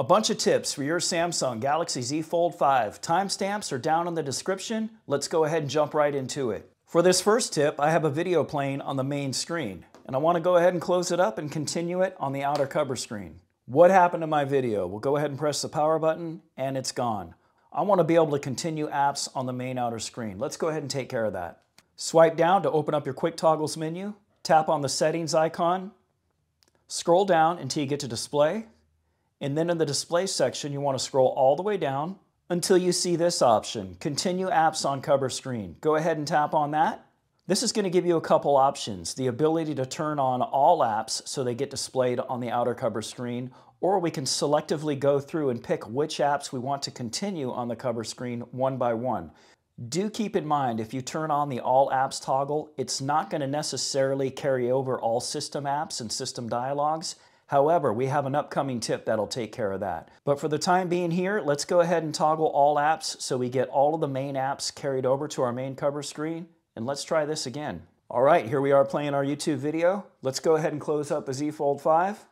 A bunch of tips for your Samsung Galaxy Z Fold 5. Timestamps are down in the description. Let's go ahead and jump right into it. For this first tip, I have a video playing on the main screen, and I want to go ahead and close it up and continue it on the outer cover screen. What happened to my video? We'll go ahead and press the power button, and it's gone. I want to be able to continue apps on the main outer screen. Let's go ahead and take care of that. Swipe down to open up your Quick Toggles menu, tap on the Settings icon, scroll down until you get to Display, and then in the display section, you want to scroll all the way down until you see this option, Continue Apps on Cover Screen. Go ahead and tap on that. This is going to give you a couple options. The ability to turn on all apps so they get displayed on the outer cover screen, or we can selectively go through and pick which apps we want to continue on the cover screen one by one. Do keep in mind, if you turn on the All Apps toggle, it's not going to necessarily carry over all system apps and system dialogues. However, we have an upcoming tip that'll take care of that. But for the time being here, let's go ahead and toggle all apps so we get all of the main apps carried over to our main cover screen. And let's try this again. All right, here we are playing our YouTube video. Let's go ahead and close up the Z Fold 5.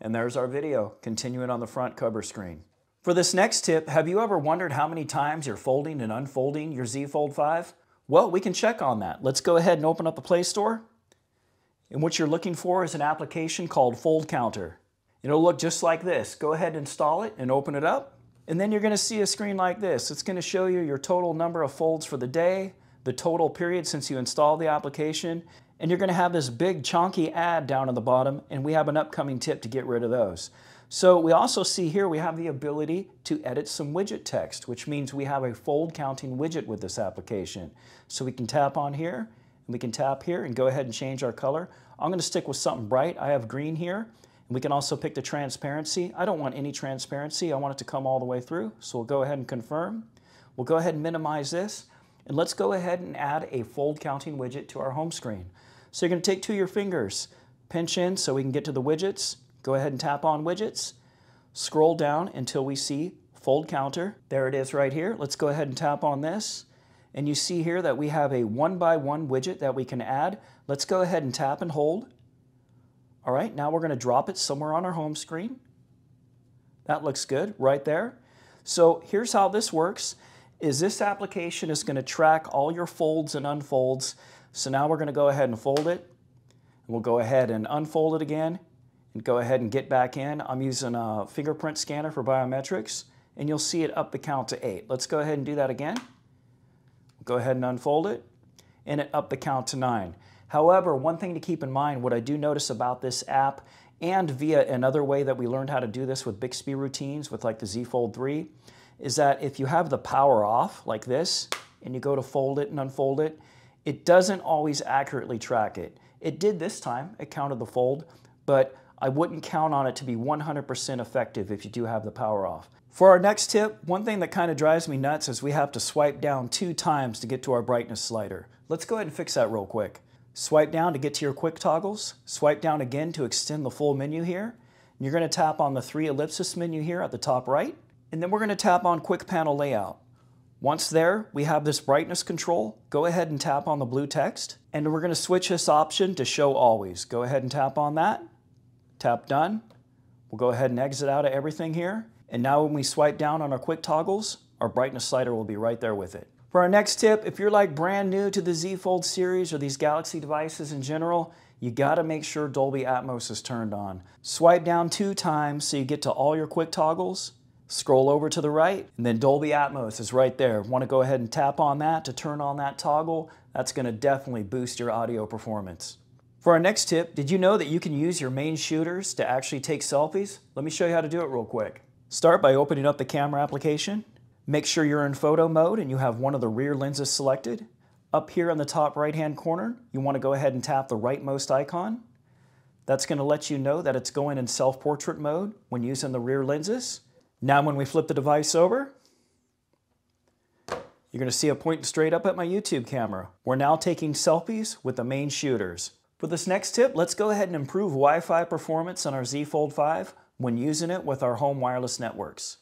And there's our video, continuing on the front cover screen. For this next tip, have you ever wondered how many times you're folding and unfolding your Z Fold 5? Well, we can check on that. Let's go ahead and open up the Play Store and what you're looking for is an application called Fold Counter. It'll look just like this. Go ahead and install it and open it up. And then you're going to see a screen like this. It's going to show you your total number of folds for the day, the total period since you installed the application, and you're going to have this big chunky ad down at the bottom, and we have an upcoming tip to get rid of those. So we also see here we have the ability to edit some widget text, which means we have a fold counting widget with this application. So we can tap on here we can tap here and go ahead and change our color. I'm going to stick with something bright. I have green here. And we can also pick the transparency. I don't want any transparency. I want it to come all the way through. So we'll go ahead and confirm. We'll go ahead and minimize this. And let's go ahead and add a fold counting widget to our home screen. So you're going to take two of your fingers, pinch in so we can get to the widgets. Go ahead and tap on widgets. Scroll down until we see fold counter. There it is right here. Let's go ahead and tap on this. And you see here that we have a one by one widget that we can add. Let's go ahead and tap and hold. All right, now we're going to drop it somewhere on our home screen. That looks good right there. So here's how this works is this application is going to track all your folds and unfolds. So now we're going to go ahead and fold it. And we'll go ahead and unfold it again and go ahead and get back in. I'm using a fingerprint scanner for biometrics and you'll see it up the count to eight. Let's go ahead and do that again. Go ahead and unfold it and it up the count to nine. However, one thing to keep in mind, what I do notice about this app and via another way that we learned how to do this with Bixby routines with like the Z Fold 3 is that if you have the power off like this and you go to fold it and unfold it, it doesn't always accurately track it. It did this time, it counted the fold, but I wouldn't count on it to be 100% effective if you do have the power off. For our next tip, one thing that kind of drives me nuts is we have to swipe down two times to get to our brightness slider. Let's go ahead and fix that real quick. Swipe down to get to your quick toggles. Swipe down again to extend the full menu here. You're going to tap on the three ellipsis menu here at the top right. And then we're going to tap on quick panel layout. Once there, we have this brightness control. Go ahead and tap on the blue text. And we're going to switch this option to show always. Go ahead and tap on that. Tap done. We'll go ahead and exit out of everything here. And now when we swipe down on our quick toggles, our brightness slider will be right there with it. For our next tip, if you're like brand new to the Z Fold series or these Galaxy devices in general, you gotta make sure Dolby Atmos is turned on. Swipe down two times so you get to all your quick toggles, scroll over to the right, and then Dolby Atmos is right there. Wanna go ahead and tap on that to turn on that toggle? That's gonna definitely boost your audio performance. For our next tip, did you know that you can use your main shooters to actually take selfies? Let me show you how to do it real quick. Start by opening up the camera application. Make sure you're in photo mode and you have one of the rear lenses selected. Up here in the top right hand corner, you want to go ahead and tap the rightmost icon. That's going to let you know that it's going in self-portrait mode when using the rear lenses. Now when we flip the device over, you're going to see it pointing straight up at my YouTube camera. We're now taking selfies with the main shooters. For this next tip, let's go ahead and improve Wi-Fi performance on our Z Fold 5 when using it with our home wireless networks.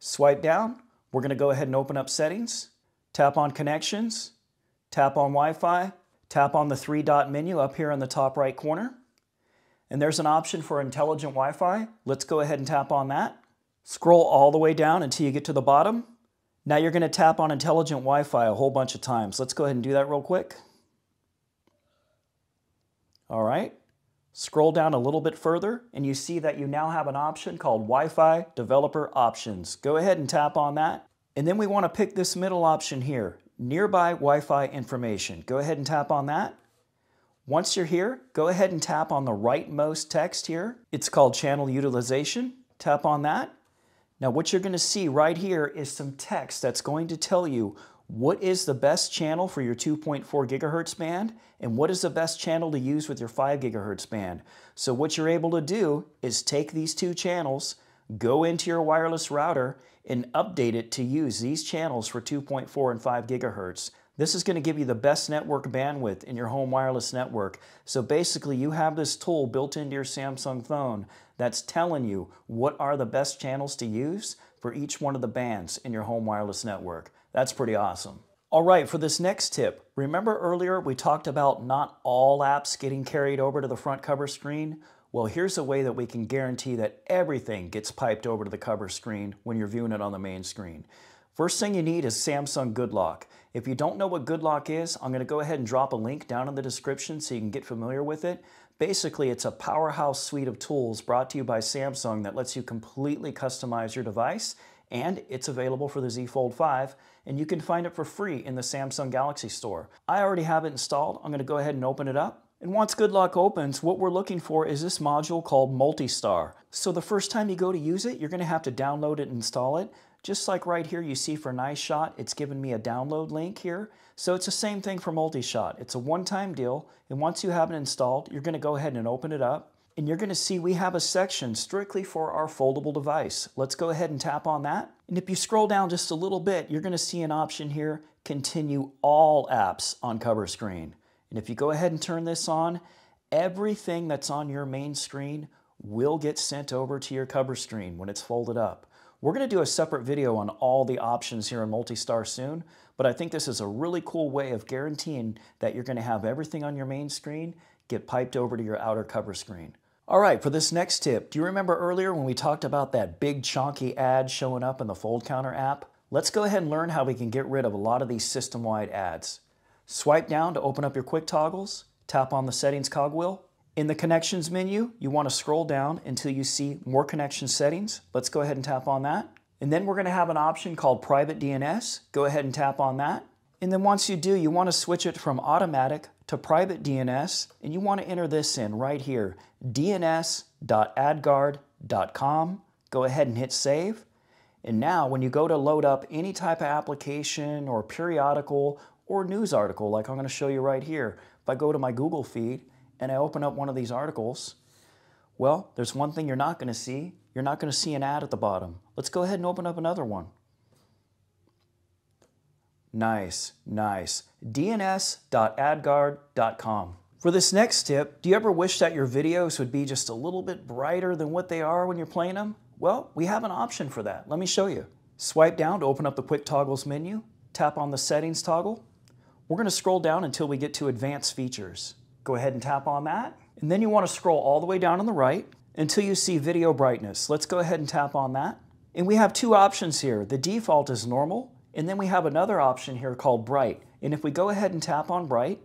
Swipe down, we're going to go ahead and open up settings, tap on connections, tap on Wi-Fi, tap on the three dot menu up here in the top right corner. And there's an option for intelligent Wi-Fi. Let's go ahead and tap on that. Scroll all the way down until you get to the bottom. Now you're going to tap on intelligent Wi-Fi a whole bunch of times. Let's go ahead and do that real quick. All right. Scroll down a little bit further and you see that you now have an option called Wi-Fi Developer Options. Go ahead and tap on that. And then we want to pick this middle option here, Nearby Wi-Fi Information. Go ahead and tap on that. Once you're here, go ahead and tap on the rightmost text here. It's called Channel Utilization. Tap on that. Now what you're going to see right here is some text that's going to tell you what is the best channel for your 2.4 gigahertz band and what is the best channel to use with your 5 gigahertz band. So what you're able to do is take these two channels, go into your wireless router and update it to use these channels for 2.4 and 5 gigahertz. This is going to give you the best network bandwidth in your home wireless network. So basically you have this tool built into your Samsung phone that's telling you what are the best channels to use for each one of the bands in your home wireless network. That's pretty awesome. All right, for this next tip, remember earlier we talked about not all apps getting carried over to the front cover screen? Well, here's a way that we can guarantee that everything gets piped over to the cover screen when you're viewing it on the main screen. First thing you need is Samsung Good Lock. If you don't know what Good Lock is, I'm going to go ahead and drop a link down in the description so you can get familiar with it. Basically, it's a powerhouse suite of tools brought to you by Samsung that lets you completely customize your device, and it's available for the Z Fold 5, and you can find it for free in the Samsung Galaxy Store. I already have it installed. I'm going to go ahead and open it up. And once Good Lock opens, what we're looking for is this module called Multistar. So the first time you go to use it, you're going to have to download it and install it. Just like right here you see for Nice Shot, it's given me a download link here. So it's the same thing for Multishot. It's a one-time deal, and once you have it installed, you're going to go ahead and open it up, and you're going to see we have a section strictly for our foldable device. Let's go ahead and tap on that. And if you scroll down just a little bit, you're going to see an option here, Continue All Apps on Cover Screen. And if you go ahead and turn this on, everything that's on your main screen will get sent over to your cover screen when it's folded up. We're going to do a separate video on all the options here in Multistar soon, but I think this is a really cool way of guaranteeing that you're going to have everything on your main screen get piped over to your outer cover screen. All right, for this next tip, do you remember earlier when we talked about that big chonky ad showing up in the Fold Counter app? Let's go ahead and learn how we can get rid of a lot of these system-wide ads. Swipe down to open up your quick toggles, tap on the settings cogwheel, in the connections menu, you want to scroll down until you see more connection settings. Let's go ahead and tap on that. And then we're going to have an option called private DNS. Go ahead and tap on that. And then once you do, you want to switch it from automatic to private DNS. And you want to enter this in right here, dns.adguard.com. Go ahead and hit save. And now when you go to load up any type of application or periodical or news article, like I'm going to show you right here, if I go to my Google feed, and I open up one of these articles, well, there's one thing you're not going to see. You're not going to see an ad at the bottom. Let's go ahead and open up another one. Nice, nice. DNS.adguard.com. For this next tip, do you ever wish that your videos would be just a little bit brighter than what they are when you're playing them? Well, we have an option for that. Let me show you. Swipe down to open up the Quick Toggles menu, tap on the Settings toggle. We're going to scroll down until we get to Advanced Features. Go ahead and tap on that. And then you want to scroll all the way down on the right until you see video brightness. Let's go ahead and tap on that. And we have two options here. The default is normal, and then we have another option here called bright. And if we go ahead and tap on bright,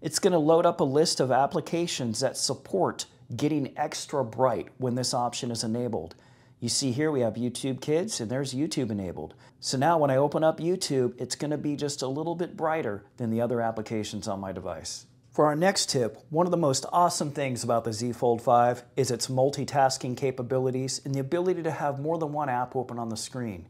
it's going to load up a list of applications that support getting extra bright when this option is enabled. You see here we have YouTube Kids and there's YouTube enabled. So now when I open up YouTube, it's going to be just a little bit brighter than the other applications on my device. For our next tip, one of the most awesome things about the Z Fold 5 is its multitasking capabilities and the ability to have more than one app open on the screen.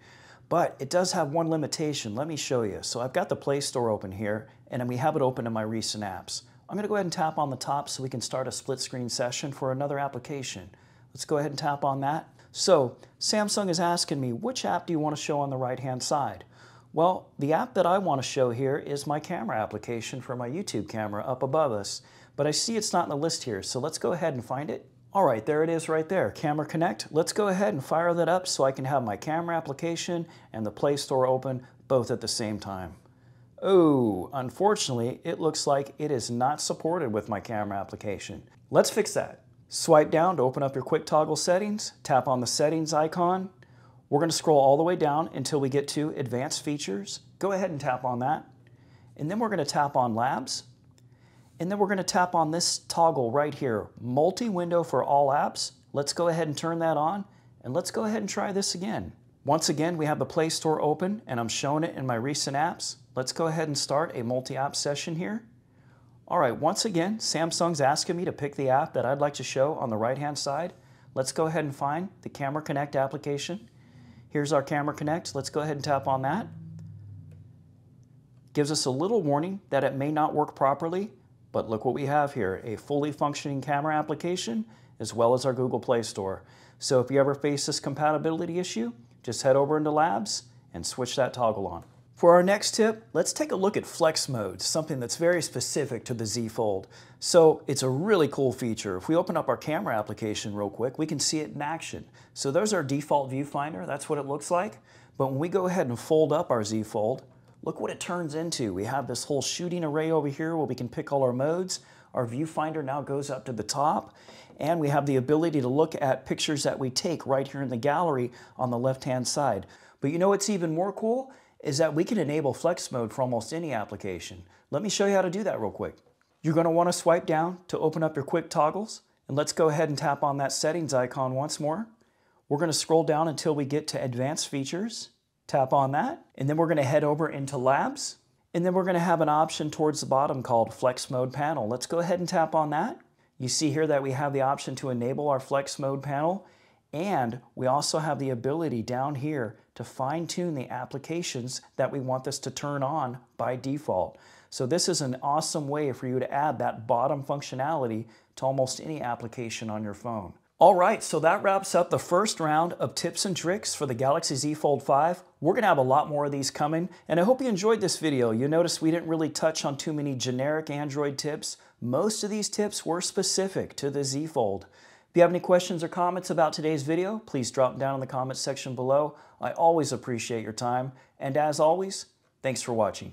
But it does have one limitation. Let me show you. So I've got the Play Store open here, and we have it open in my recent apps. I'm going to go ahead and tap on the top so we can start a split screen session for another application. Let's go ahead and tap on that. So Samsung is asking me, which app do you want to show on the right-hand side? Well, the app that I want to show here is my camera application for my YouTube camera up above us. But I see it's not in the list here, so let's go ahead and find it. All right, there it is right there, Camera Connect. Let's go ahead and fire that up so I can have my camera application and the Play Store open both at the same time. Oh, unfortunately, it looks like it is not supported with my camera application. Let's fix that. Swipe down to open up your quick toggle settings, tap on the settings icon. We're going to scroll all the way down until we get to advanced features. Go ahead and tap on that. And then we're going to tap on labs. And then we're going to tap on this toggle right here, multi-window for all apps. Let's go ahead and turn that on and let's go ahead and try this again. Once again, we have the Play Store open and I'm showing it in my recent apps. Let's go ahead and start a multi-app session here. All right, once again, Samsung's asking me to pick the app that I'd like to show on the right-hand side. Let's go ahead and find the Camera Connect application. Here's our Camera Connect. Let's go ahead and tap on that. Gives us a little warning that it may not work properly, but look what we have here, a fully functioning camera application as well as our Google Play Store. So if you ever face this compatibility issue, just head over into Labs and switch that toggle on. For our next tip, let's take a look at Flex Mode, something that's very specific to the Z Fold. So it's a really cool feature. If we open up our camera application real quick, we can see it in action. So there's our default viewfinder, that's what it looks like. But when we go ahead and fold up our Z Fold, look what it turns into. We have this whole shooting array over here where we can pick all our modes. Our viewfinder now goes up to the top and we have the ability to look at pictures that we take right here in the gallery on the left-hand side. But you know what's even more cool? Is that we can enable flex mode for almost any application. Let me show you how to do that real quick. You're going to want to swipe down to open up your quick toggles. And let's go ahead and tap on that settings icon once more. We're going to scroll down until we get to advanced features. Tap on that. And then we're going to head over into labs. And then we're going to have an option towards the bottom called flex mode panel. Let's go ahead and tap on that. You see here that we have the option to enable our flex mode panel and we also have the ability down here to fine tune the applications that we want this to turn on by default. So this is an awesome way for you to add that bottom functionality to almost any application on your phone. All right, so that wraps up the first round of tips and tricks for the Galaxy Z Fold 5. We're gonna have a lot more of these coming, and I hope you enjoyed this video. You notice we didn't really touch on too many generic Android tips. Most of these tips were specific to the Z Fold. If you have any questions or comments about today's video, please drop them down in the comments section below. I always appreciate your time, and as always, thanks for watching.